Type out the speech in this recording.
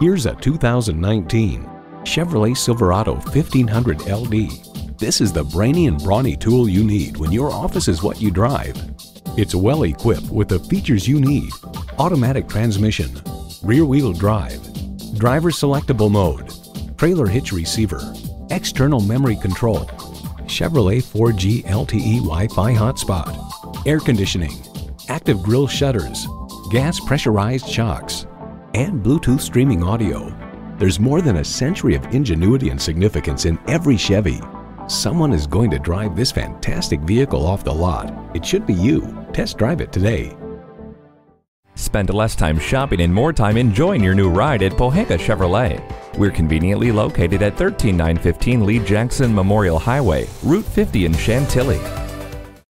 Here's a 2019 Chevrolet Silverado 1500 LD. This is the brainy and brawny tool you need when your office is what you drive. It's well equipped with the features you need. Automatic transmission, rear wheel drive, driver selectable mode, trailer hitch receiver, external memory control, Chevrolet 4G LTE Wi-Fi hotspot, air conditioning, active grille shutters, gas pressurized shocks, and Bluetooth streaming audio. There's more than a century of ingenuity and significance in every Chevy. Someone is going to drive this fantastic vehicle off the lot. It should be you. Test drive it today. Spend less time shopping and more time enjoying your new ride at Pohanka Chevrolet. We're conveniently located at 13915 Lee Jackson Memorial Highway, Route 50 in Chantilly.